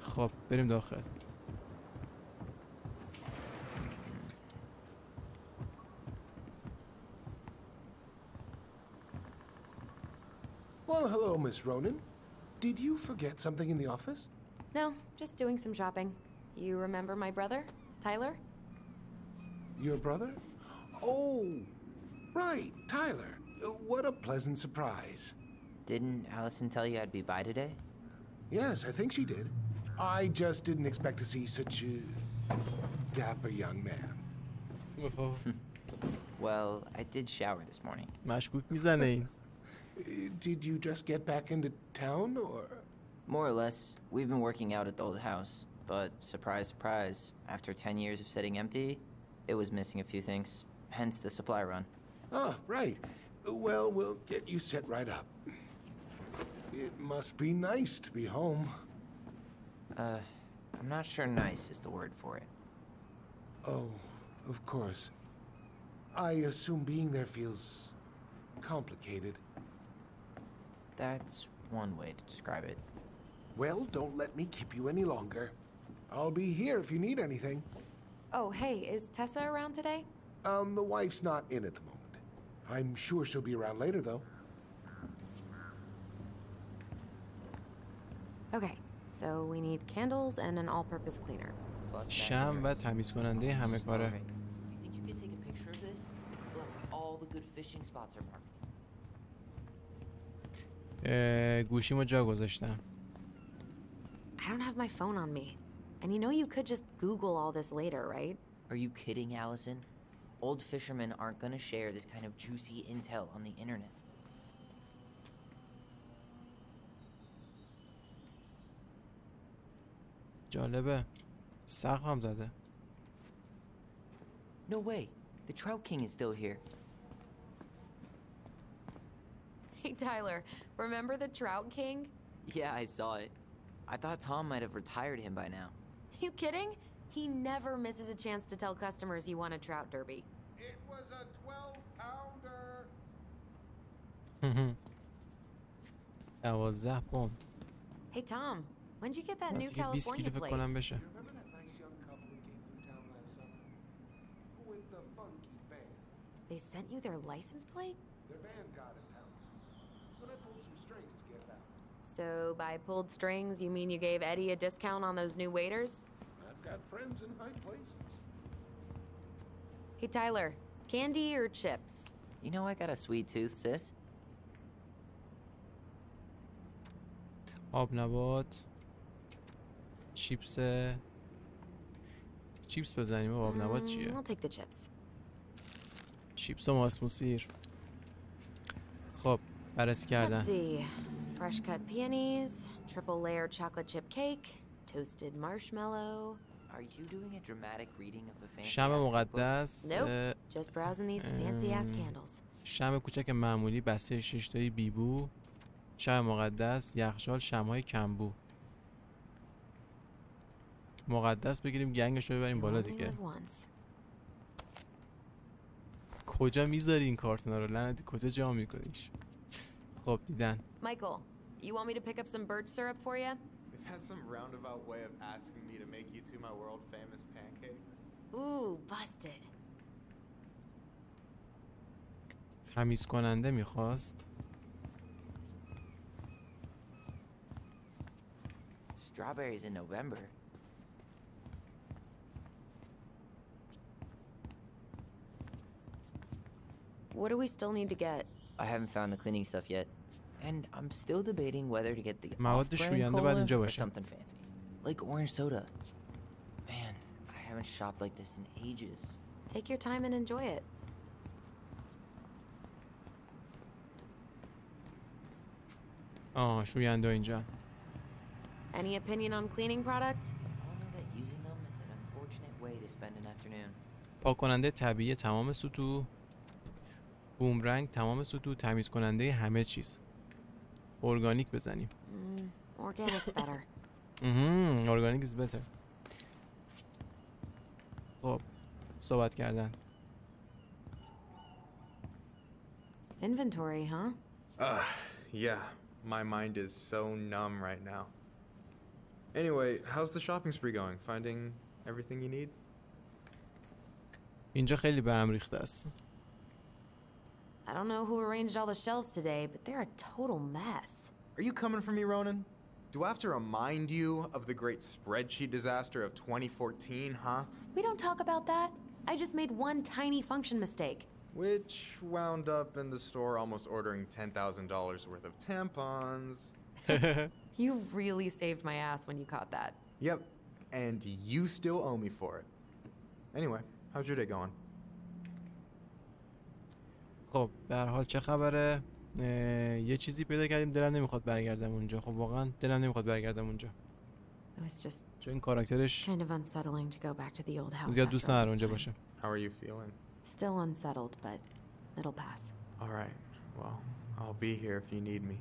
خب بریم داخل Well, hello, Miss Ronan. Did you forget something in the office? No, just doing some shopping. You remember my brother, Tyler? Your brother? Oh, right, Tyler. Uh, what a pleasant surprise. Didn't Alyson tell you I'd be by today? Yes, I think she did. I just didn't expect to see such a dapper young man. well, I did shower this morning. Uh, did you just get back into town, or? More or less. We've been working out at the old house. But surprise, surprise, after 10 years of sitting empty, it was missing a few things. Hence the supply run. Ah, right. Well, we'll get you set right up. It must be nice to be home. Uh, I'm not sure nice is the word for it. Oh, of course. I assume being there feels complicated. That's one way to describe it. Well, don't let me keep you any longer. I'll be here if you need anything. Oh, hey, is Tessa around today? Um, the wife's not in at the moment. I'm sure she'll be around later, though. Okay, so we need candles and an all purpose cleaner. Plus شم و passengers. تمیز کننده همه کاره Sorry. You think you could take a picture of this? Look, fishing spots are marked. اه، گوشیمو جا گذاشتم I don't have my phone on me. And you know you could just Google all this later, right? Are you kidding, Alyson? Old fishermen aren't gonna share this kind of juicy intel on the internet. جالبه سقف هم زده No way. The Trout King is still here. Hey, Tyler. Remember the Trout King? Yeah, I saw it. I thought Tom might have retired him by now you kidding? He never misses a chance to tell customers he won a trout derby. It was a 12 pounder. Mm-hmm. that was that one. Hey, Tom, when'd you get that new California plate? Remember that nice young couple who came through town last summer? With the funky band? They sent you their license plate? Their van got it pal. But I pulled some strings to get it out. So by pulled strings, you mean you gave Eddie a discount on those new waiters? I've got friends in high places. Hey, Tyler, candy or chips? You know I got a sweet tooth, sis. آب نبات چیپس چیپس بزنیم و آب نبات Mm, چیه I'll take the chips. چیپس و ماسموسیر خب بررسی Let's کردن see. Fresh cut peonies, triple layer chocolate chip cake, toasted marshmallow. Are you doing a dramatic reading of a fancy شم مقدس شم کوچک معمولی بسته ششتایی بیبو شم مقدس یخشال شمهای کمبو مقدس بگیریم گنگش رو ببریم بالا دیگه کجا می‌ذاری این کارتونا رو لنتی کجا جا میکنیش خب دیدن مایکل You want me to pick up some bird syrup for you? Is that some roundabout way of asking me to make you two my world famous pancakes? Ooh, busted. تمیز کننده میخواست Strawberries in November. What do we still need to get? I haven't found the cleaning stuff yet. And I'm still debating whether to get the مواد off-brand شوینده باید cola اینجا or باشه. something fancy. Like orange soda. Man, I haven't shopped like this in ages. Take your time and enjoy it. آه شوینده اینجا Any opinion on cleaning products? All know that using them is an unfortunate way to spend an afternoon. پاک کننده طبیعی تمام سطوح بومرنگ تمام سطوح تمیز کننده همه چیز ارگانیک بزنیم Mm, organic's better. مهم. ارگانیک is better خب صحبت کردن Inventory, huh? Ugh, yeah. My mind is so numb right now. Anyway, how's the shopping spree going? Finding everything you need? اینجا خیلی به هم ریخته است I don't know who arranged all the shelves today, but they're a total mess. Are you coming for me, Ronan? Do I have to remind you of the great spreadsheet disaster of 2014, huh? We don't talk about that. I just made one tiny function mistake. Which wound up in the store almost ordering $10,000 worth of tampons. You really saved my ass when you caught that. Yep, and you still owe me for it. Anyway, how's your day going? خب به هر حال چه خبره یه چیزی پیدا کردیم دلم نمی‌خواد برگردم اونجا خب واقعا دلم نمی‌خواد برگردم اونجا چون این کاراکترش زیاد دوست نداره اونجا باشه How are you feeling? Still unsettled, but it'll pass. All right. Well, I'll be here if you need me.